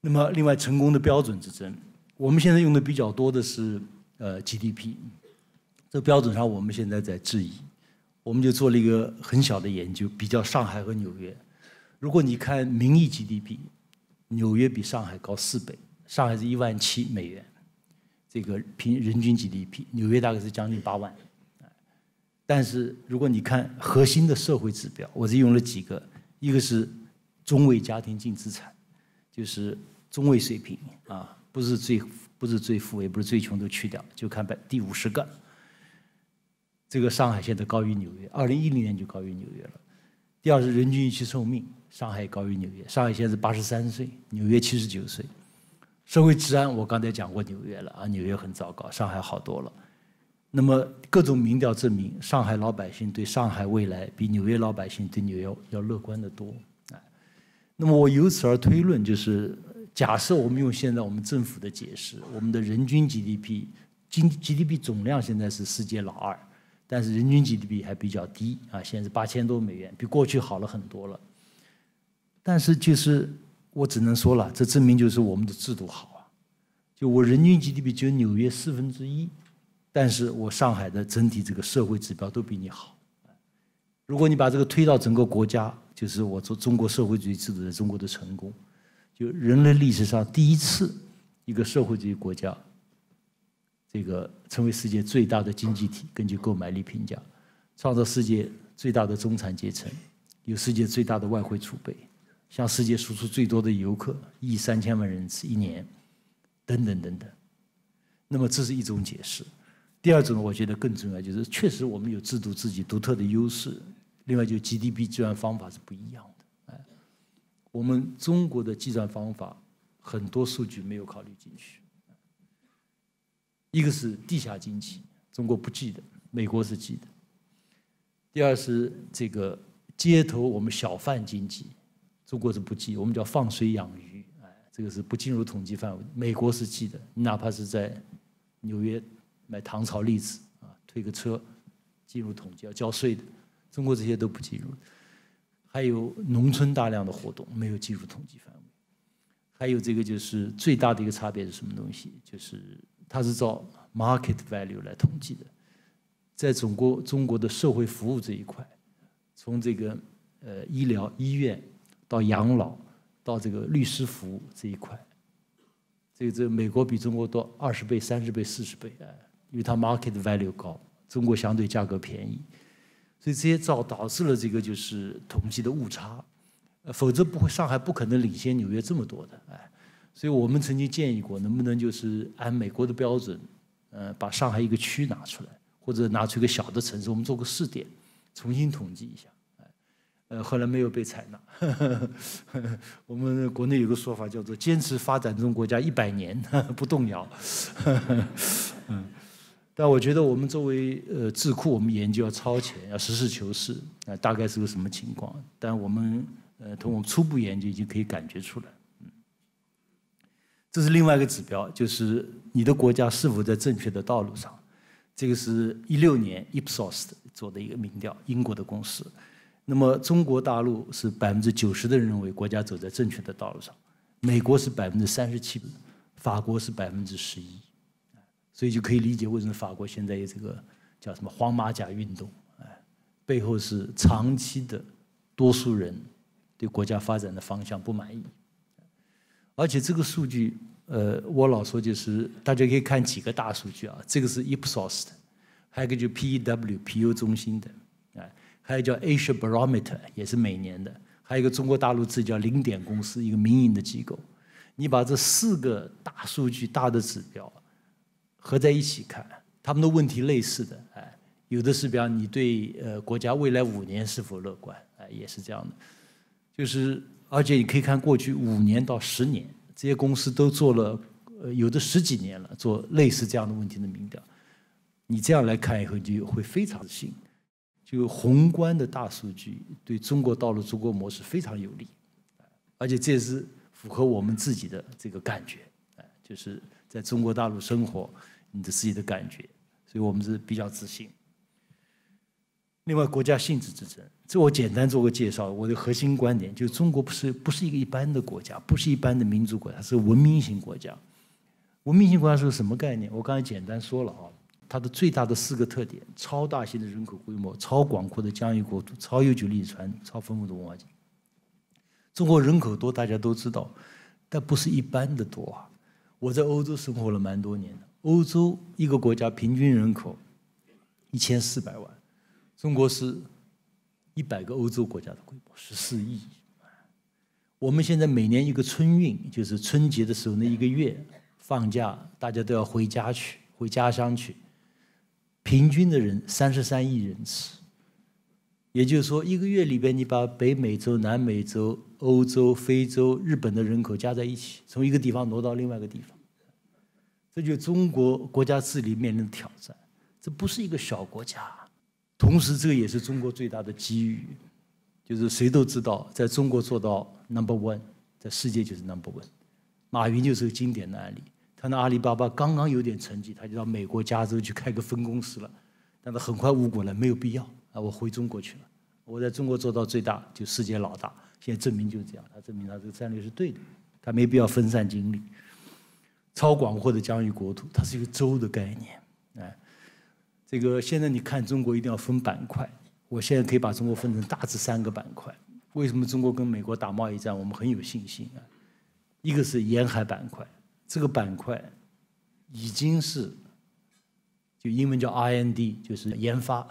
那么另外成功的标准之争，我们现在用的比较多的是呃 GDP，这标准上我们现在在质疑，我们就做了一个很小的研究，比较上海和纽约。如果你看名义 GDP，纽约比上海高四倍，上海是一万七美元。这个平人均 GDP，纽约大概是将近八万，但是如果你看核心的社会指标，我是用了几个，一个是中位家庭净资产，就是中位水平啊，不是最不是最富，也不是最穷，都去掉，就看百第五十个。这个上海现在高于纽约，二零一零年就高于纽约了。第二是人均预期寿命，上海高于纽约，上海现在是八十三岁，纽约七十九岁。社会治安，我刚才讲过纽约了啊，纽约很糟糕，上海好多了。那么各种民调证明，上海老百姓对上海未来比纽约老百姓对纽约要乐观的多。啊，那么我由此而推论，就是假设我们用现在我们政府的解释，我们的人均 GDP 经 GDP 总量现在是世界老二，但是人均 GDP 还比较低啊，现在是八千多美元，比过去好了很多了。但是就是我只能说了，这证明就是我们的制度好啊。就我人均 GDP 只有纽约四分之一。但是我上海的整体这个社会指标都比你好。如果你把这个推到整个国家，就是我做中国社会主义制度在中国的成功，就人类历史上第一次一个社会主义国家，这个成为世界最大的经济体，根据购买力评价，创造世界最大的中产阶层，有世界最大的外汇储备，向世界输出最多的游客，一亿三千万人次一年，等等等等。那么这是一种解释。第二种，我觉得更重要，就是确实我们有制度自己独特的优势。另外，就 GDP 计算方法是不一样。我们中国的计算方法很多数据没有考虑进去。一个是地下经济，中国不记的，美国是记的。第二是这个街头我们小贩经济，中国是不记，我们叫放水养鱼，哎，这个是不进入统计范围。美国是记的，哪怕是在纽约。买糖炒栗子啊，推个车进入统计要交税的，中国这些都不进入。还有农村大量的活动没有进入统计范围。还有这个就是最大的一个差别是什么东西？就是它是照 market value 来统计的，在中国中国的社会服务这一块，从这个呃医疗医院到养老到这个律师服务这一块，这个这美国比中国多二十倍、三十倍、四十倍哎。因为它 market value 高，中国相对价格便宜，所以这些造导致了这个就是统计的误差，呃，否则不会上海不可能领先纽约这么多的，哎，所以我们曾经建议过，能不能就是按美国的标准，呃，把上海一个区拿出来，或者拿出一个小的城市，我们做个试点，重新统计一下，哎，呃，后来没有被采纳。(laughs) 我们国内有个说法叫做坚持发展中国家一百年 (laughs) 不动摇，(laughs) 嗯。但我觉得我们作为呃智库，我们研究要超前，要实事求是啊，大概是个什么情况？但我们呃从我们初步研究已经可以感觉出来，嗯，这是另外一个指标，就是你的国家是否在正确的道路上。这个是一六年 Ipsos 做的一个民调，英国的公司。那么中国大陆是百分之九十的人认为国家走在正确的道路上，美国是百分之三十七，法国是百分之十一。所以就可以理解为什么法国现在有这个叫什么黄马甲运动，哎，背后是长期的多数人对国家发展的方向不满意，而且这个数据，呃，我老说就是大家可以看几个大数据啊，这个是 Ipsos 的，还有一个就 PEW P U 中心的，哎，还有叫 Asia Barometer 也是每年的，还有一个中国大陆自己叫零点公司，一个民营的机构，你把这四个大数据大的指标。合在一起看，他们的问题类似的，哎，有的是比方你对呃国家未来五年是否乐观，哎，也是这样的，就是而且你可以看过去五年到十年，这些公司都做了，呃，有的十几年了，做类似这样的问题的民调，你这样来看以后你就会非常信，就宏观的大数据对中国道路中国模式非常有利，而且这也是符合我们自己的这个感觉，哎，就是在中国大陆生活。你的自己的感觉，所以我们是比较自信。另外，国家性质之争，这我简单做个介绍。我的核心观点就是，中国不是不是一个一般的国家，不是一般的民族国家，是文明型国家。文明型国家是个什么概念？我刚才简单说了啊，它的最大的四个特点：超大型的人口规模、超广阔的疆域国土、超悠久历史传、超丰富的文化。中国人口多，大家都知道，但不是一般的多啊。我在欧洲生活了蛮多年的。欧洲一个国家平均人口一千四百万，中国是一百个欧洲国家的规模，十四亿。我们现在每年一个春运，就是春节的时候那一个月，放假大家都要回家去，回家乡去。平均的人三十三亿人次，也就是说，一个月里边你把北美洲、南美洲、欧洲、非洲、日本的人口加在一起，从一个地方挪到另外一个地方，这就中国国家治理面临的挑战。这不是一个小国家，同时这也是中国最大的机遇。就是谁都知道，在中国做到 number one，在世界就是 number one。马云就是个经典的案例。他那阿里巴巴刚刚有点成绩，他就到美国加州去开个分公司了，但他很快悟过来，没有必要啊，我回中国去了。我在中国做到最大，就世界老大。现在证明就是这样，他证明他这个战略是对的，他没必要分散精力。超广阔的疆域国土，它是一个州的概念，哎，这个现在你看中国一定要分板块。我现在可以把中国分成大致三个板块。为什么中国跟美国打贸易战？我们很有信心啊。一个是沿海板块，这个板块已经是就英文叫 R&D，就是研发，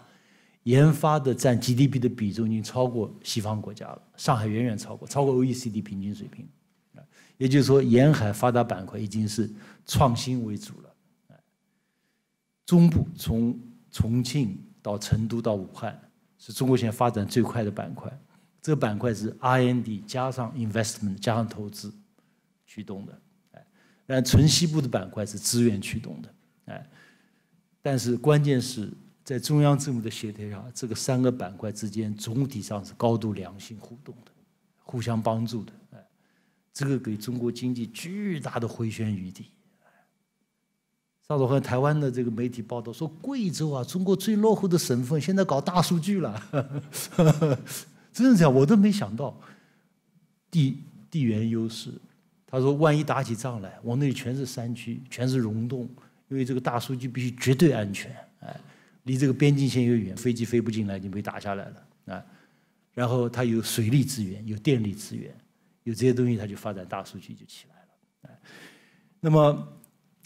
研发的占 GDP 的比重已经超过西方国家了。上海远远超过，超过 OECD 平均水平。也就是说，沿海发达板块已经是创新为主了。中部从重庆到成都到武汉。是中国现在发展最快的板块，这个板块是 R&D 加上 investment 加上投资驱动的，哎，但纯西部的板块是资源驱动的，哎，但是关键是在中央政府的协调下，这个三个板块之间总体上是高度良性互动的，互相帮助的，这个给中国经济巨大的回旋余地。上次和台湾的这个媒体报道说，贵州啊，中国最落后的省份，现在搞大数据了，(laughs) 真是这样，我都没想到。地地缘优势，他说，万一打起仗来，我那里全是山区，全是溶洞，因为这个大数据必须绝对安全，哎，离这个边境线又远，飞机飞不进来，已经被打下来了，啊，然后它有水利资源，有电力资源，有这些东西，它就发展大数据就起来了，哎，那么。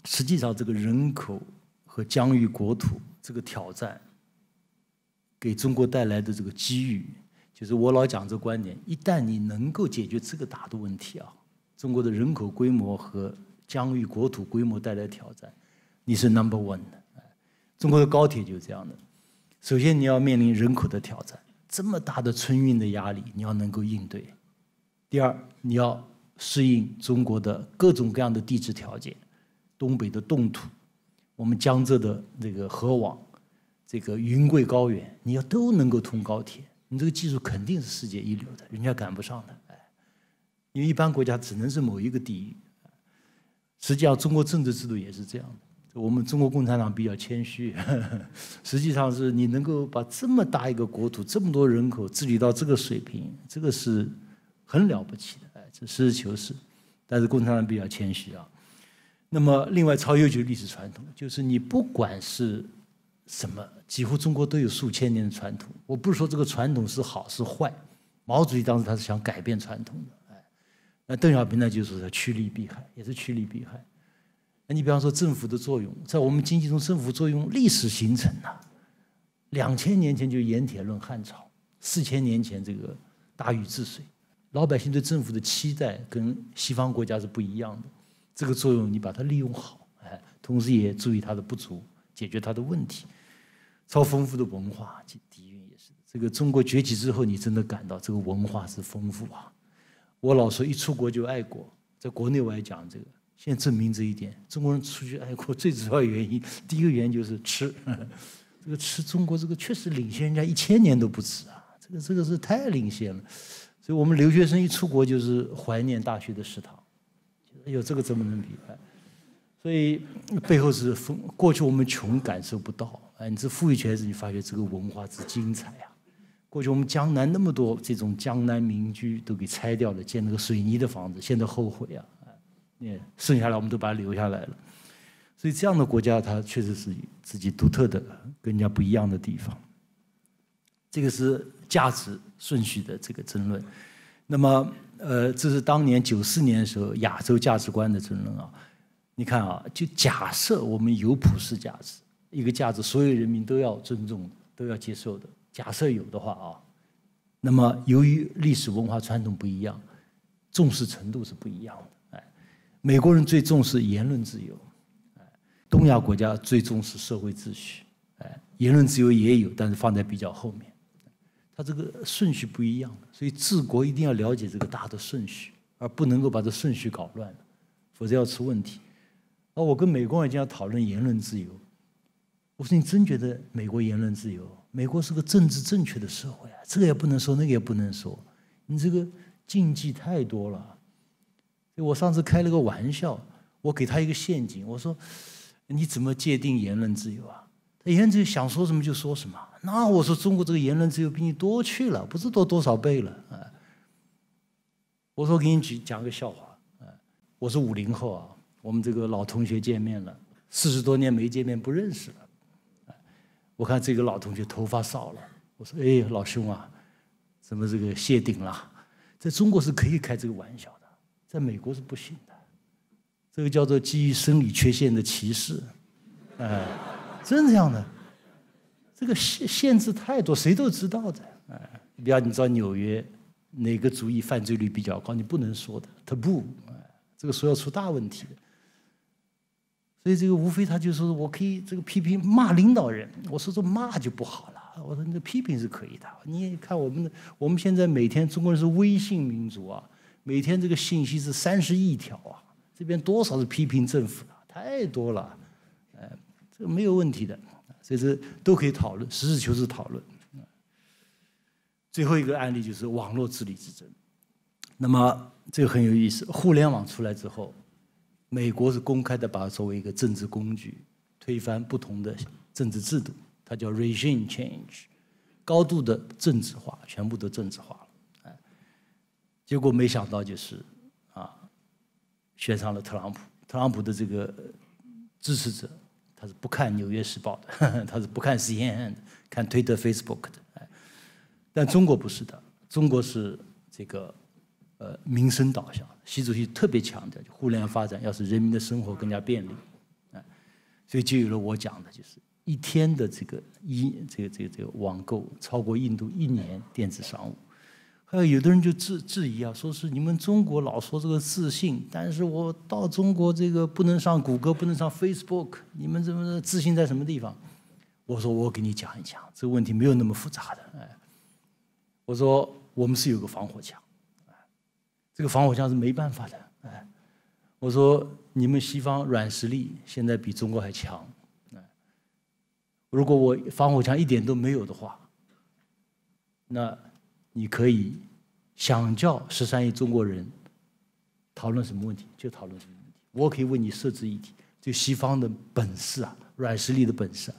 实际上，这个人口和疆域国土这个挑战，给中国带来的这个机遇，就是我老讲这观点：一旦你能够解决这个大的问题啊，中国的人口规模和疆域国土规模带来挑战，你是 number one 的。中国的高铁就是这样的。首先，你要面临人口的挑战，这么大的春运的压力，你要能够应对；第二，你要适应中国的各种各样的地质条件。东北的冻土，我们江浙的这个河网，这个云贵高原，你要都能够通高铁，你这个技术肯定是世界一流的，人家赶不上的。哎，因为一般国家只能是某一个地域。实际上，中国政治制度也是这样的。我们中国共产党比较谦虚，(laughs) 实际上是你能够把这么大一个国土、这么多人口治理到这个水平，这个是很了不起的。哎，这实事求是。但是共产党比较谦虚啊。那么，另外超悠久历史传统，就是你不管是什么，几乎中国都有数千年的传统。我不是说这个传统是好是坏，毛主席当时他是想改变传统的，哎，那邓小平呢就是趋利避害，也是趋利避害。那你比方说政府的作用，在我们经济中，政府作用历史形成的，两千年前就盐铁论汉朝，四千年前这个大禹治水，老百姓对政府的期待跟西方国家是不一样的。这个作用你把它利用好，哎，同时也注意它的不足，解决它的问题。超丰富的文化底蕴也是。这个中国崛起之后，你真的感到这个文化是丰富啊。我老说一出国就爱国，在国内我也讲这个，现在证明这一点。中国人出去爱国最主要原因，第一个原因就是吃。(laughs) 这个吃中国这个确实领先人家一千年都不止啊，这个这个是太领先了。所以我们留学生一出国就是怀念大学的食堂。有这个怎么能比？所以背后是风。过去我们穷感受不到，哎，你这富裕起来，你发觉这个文化之精彩啊！过去我们江南那么多这种江南民居都给拆掉了，建那个水泥的房子，现在后悔啊！哎，剩下来我们都把它留下来了。所以这样的国家，它确实是自己独特的、跟人家不一样的地方。这个是价值顺序的这个争论。那么。呃，这是当年九四年的时候亚洲价值观的争论啊。你看啊，就假设我们有普世价值，一个价值所有人民都要尊重、都要接受的。假设有的话啊，那么由于历史文化传统不一样，重视程度是不一样的。哎，美国人最重视言论自由，东亚国家最重视社会秩序，哎，言论自由也有，但是放在比较后面，它这个顺序不一样，所以治国一定要了解这个大的顺序，而不能够把这顺序搞乱，否则要出问题。而我跟美国人经常讨论言论自由，我说你真觉得美国言论自由？美国是个政治正确的社会啊，这个也不能说，那个也不能说，你这个禁忌太多了。我上次开了个玩笑，我给他一个陷阱，我说你怎么界定言论自由啊？他言论自由想说什么就说什么。那我说中国这个言论自由比你多去了，不知多多少倍了啊。我说给你举讲个笑话啊，我是五零后啊，我们这个老同学见面了，四十多年没见面不认识了。我看这个老同学头发少了，我说：“哎，老兄啊，怎么这个谢顶了？在中国是可以开这个玩笑的，在美国是不行的。这个叫做基于生理缺陷的歧视，哎，真这样的。这个限限制太多，谁都知道的。哎，比方你知道纽约哪个族裔犯罪率比较高，你不能说的，他不，这个说要出大问题的。”所以这个无非他就说我可以这个批评骂领导人，我说这骂就不好了。我说你这批评是可以的。你看我们的，我们现在每天中国人是微信民族啊，每天这个信息是三十亿条啊，这边多少是批评政府的，太多了，哎，这个没有问题的，所以这都可以讨论，实事求是讨论。最后一个案例就是网络治理之争，那么这个很有意思，互联网出来之后。美国是公开的把它作为一个政治工具，推翻不同的政治制度，它叫 regime change，高度的政治化，全部都政治化了，哎，结果没想到就是啊，选上了特朗普，特朗普的这个支持者，他是不看《纽约时报》的，(laughs) 他是不看 CNN 的，看推特、Facebook 的，哎，但中国不是的，中国是这个。呃，民生导向，习主席特别强调，互联网发展要使人民的生活更加便利，啊，所以就有了我讲的，就是一天的这个一这个这个这个网购超过印度一年电子商务，还有的人就质质疑啊，说是你们中国老说这个自信，但是我到中国这个不能上谷歌，不能上 Facebook，你们怎么自信在什么地方？我说我给你讲一讲，这个问题没有那么复杂的，哎，我说我们是有个防火墙。这个防火墙是没办法的，哎，我说你们西方软实力现在比中国还强，如果我防火墙一点都没有的话，那你可以想叫十三亿中国人讨论什么问题就讨论什么问题，我可以为你设置议题，就西方的本事啊，软实力的本事，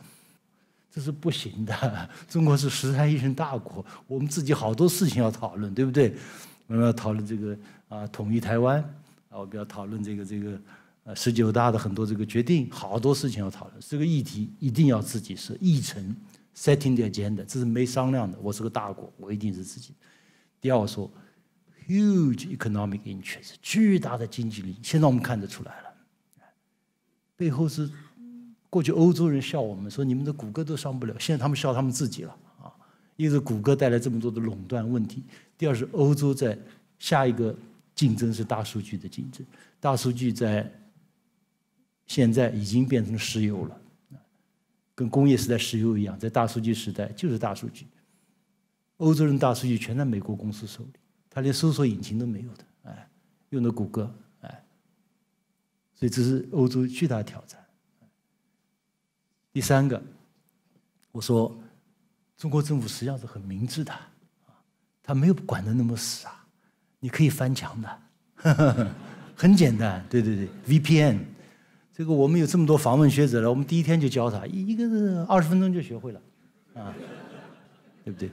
这是不行的。(laughs) 中国是十三亿人大国，我们自己好多事情要讨论，对不对？我们要讨论这个啊，统一台湾啊，我们要讨论这个这个呃十九大的很多这个决定，好多事情要讨论。这个议题一定要自己设议程，setting the agenda，这是没商量的。我是个大国，我一定是自己。第二，我说 huge economic interest，巨大的经济利益。现在我们看得出来了，背后是过去欧洲人笑我们说你们的谷歌都上不了，现在他们笑他们自己了啊。一个是谷歌带来这么多的垄断问题。第二是欧洲在下一个竞争是大数据的竞争，大数据在现在已经变成石油了，跟工业时代石油一样，在大数据时代就是大数据。欧洲人大数据全在美国公司手里，他连搜索引擎都没有的，哎，用的谷歌，哎，所以这是欧洲巨大挑战。第三个，我说中国政府实际上是很明智的。他没有管的那么死啊，你可以翻墙的，呵 (laughs) 呵很简单。对对对，VPN，这个我们有这么多访问学者了，我们第一天就教他，一个是二十分钟就学会了，啊，对不对？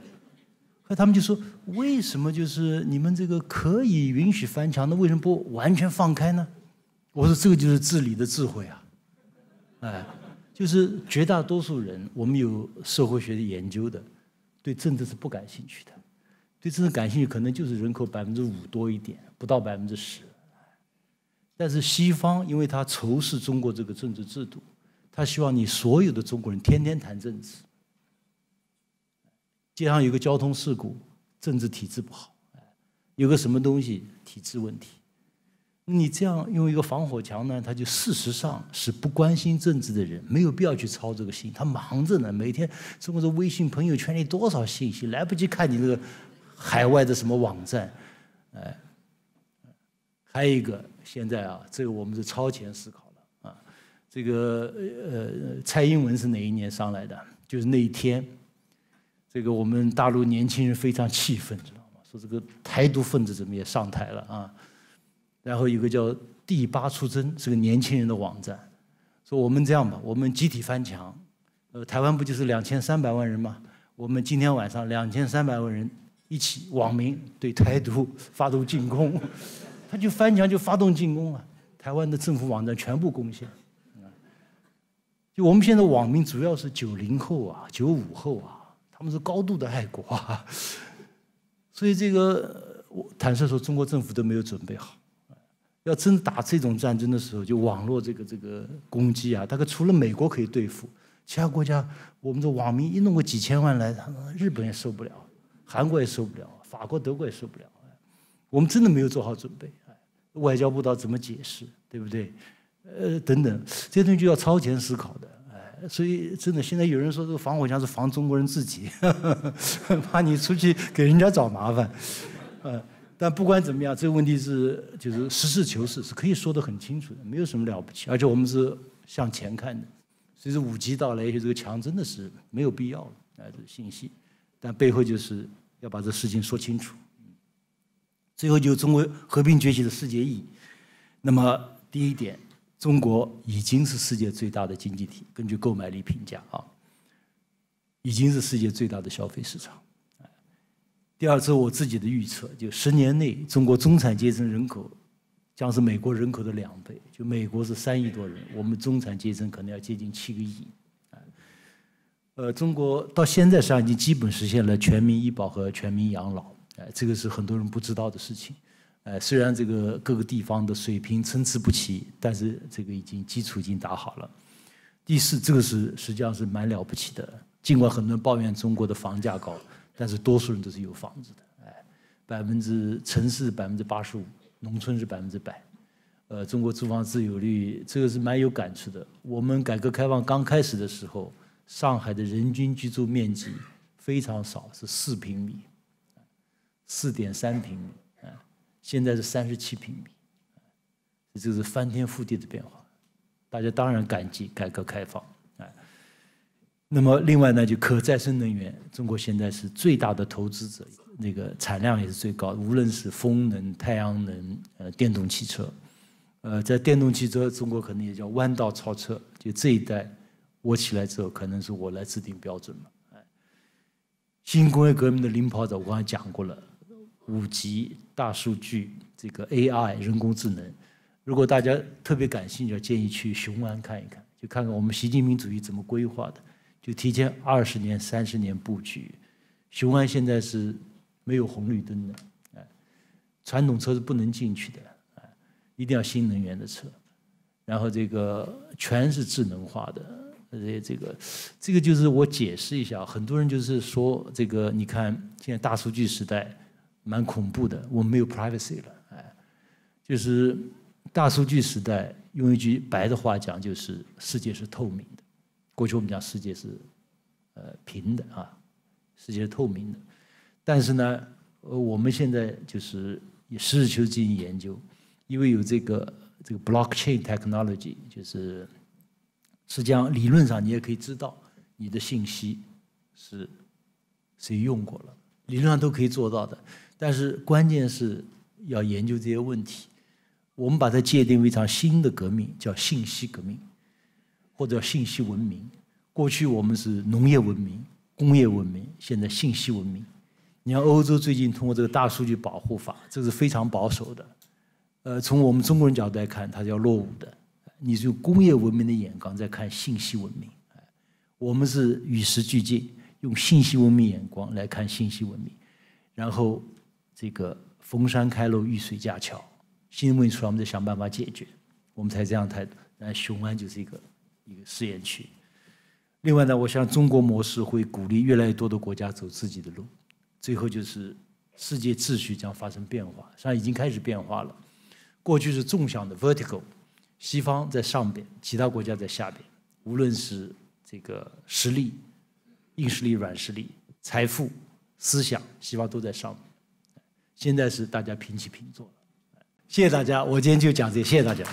后他们就说，为什么就是你们这个可以允许翻墙，那为什么不完全放开呢？我说这个就是治理的智慧啊，哎，就是绝大多数人，我们有社会学的研究的，对政治是不感兴趣的。对政治感兴趣，可能就是人口百分之五多一点，不到百分之十。但是西方，因为他仇视中国这个政治制度，他希望你所有的中国人天天谈政治。街上有个交通事故，政治体制不好；有个什么东西，体制问题。你这样用一个防火墙呢，他就事实上是不关心政治的人，没有必要去操这个心。他忙着呢，每天中国的微信朋友圈里多少信息，来不及看你那个海外的什么网站，哎。还有一个，现在啊，这个我们是超前思考了啊。这个呃，蔡英文是哪一年上来的？就是那一天，这个我们大陆年轻人非常气愤，知道吗？说这个台独分子怎么也上台了啊？然后有个叫“第八出征”，是个年轻人的网站，说我们这样吧，我们集体翻墙。呃，台湾不就是两千三百万人吗？我们今天晚上两千三百万人一起网民对台独发动进攻。他就翻墙就发动进攻啊！台湾的政府网站全部攻陷。就我们现在网民主要是九零后啊、九五后啊，他们是高度的爱国啊。(laughs) 所以这个我坦率说，中国政府都没有准备好。要真打这种战争的时候，就网络这个这个攻击啊，大概除了美国可以对付，其他国家我们的网民一弄个几千万来，日本也受不了，韩国也受不了，法国、德国也受不了。我们真的没有做好准备。外交部到怎么解释，对不对？呃，等等，这些东西就要超前思考的，哎，所以真的，现在有人说这个防火墙是防中国人自己，(laughs) 怕你出去给人家找麻烦，呃，但不管怎么样，这个问题是就是实事求是，是可以说得很清楚的，没有什么了不起，而且我们是向前看的，随着五 G 到来，也许这个墙真的是没有必要了，哎，这信息，但背后就是要把这事情说清楚。最后就中国和平崛起的世界意义。那么第一点，中国已经是世界最大的经济体，根据购买力评价啊，已经是世界最大的消费市场。第二，是我自己的预测，就十年内中国中产阶层人口将是美国人口的两倍。就美国是三亿多人，我们中产阶层可能要接近七个亿。呃，中国到现在实际上已经基本实现了全民医保和全民养老。哎，这个是很多人不知道的事情。哎，虽然这个各个地方的水平参差不齐，但是这个已经基础已经打好了。第四，这个是实际上是蛮了不起的。尽管很多人抱怨中国的房价高，但是多数人都是有房子的。哎，百分之城市百分之八十五，农村是百分之百。呃，中国住房自有率这个是蛮有感触的。我们改革开放刚开始的时候，上海的人均居住面积非常少，是四平米。四点三平米，啊，现在是三十七平米，这就是翻天覆地的变化，大家当然感激改革开放，啊，那么另外呢，就可再生能源，中国现在是最大的投资者，那个产量也是最高，无论是风能、太阳能，呃，电动汽车，呃，在电动汽车，中国可能也叫弯道超车，就这一代我起来之后，可能是我来制定标准了，哎，新工业革命的领跑者，我刚才讲过了。五 G、大数据、这个 AI、人工智能，如果大家特别感兴趣，建议去雄安看一看，就看看我们习近平主义怎么规划的，就提前二十年、三十年布局。雄安现在是没有红绿灯的，哎，传统车是不能进去的，哎，一定要新能源的车，然后这个全是智能化的，而且这个这个就是我解释一下，很多人就是说这个，你看现在大数据时代。蛮恐怖的，我们没有 privacy 了，哎，就是大数据时代，用一句白的话讲，就是世界是透明的。过去我们讲世界是呃平的啊，世界是透明的，但是呢，呃，我们现在就是也实事求是进行研究，因为有这个这个 blockchain technology，就是实际上理论上你也可以知道你的信息是谁用过了，理论上都可以做到的。但是关键是要研究这些问题，我们把它界定为一场新的革命，叫信息革命，或者叫信息文明。过去我们是农业文明、工业文明，现在信息文明。你看欧洲最近通过这个大数据保护法，这是非常保守的。呃，从我们中国人角度来看，它是要落伍的。你是用工业文明的眼光在看信息文明，我们是与时俱进，用信息文明眼光来看信息文明，然后。这个逢山开路，遇水架桥，新问题出来，我们再想办法解决，我们才这样态度。那雄安就是一个一个试验区。另外呢，我想中国模式会鼓励越来越多的国家走自己的路，最后就是世界秩序将发生变化，实际上已经开始变化了。过去是纵向的 vertical，西方在上边，其他国家在下边。无论是这个实力、硬实力、软实力、财富、思想，西方都在上面。现在是大家平起平坐了。谢谢大家，我今天就讲这些，谢谢大家。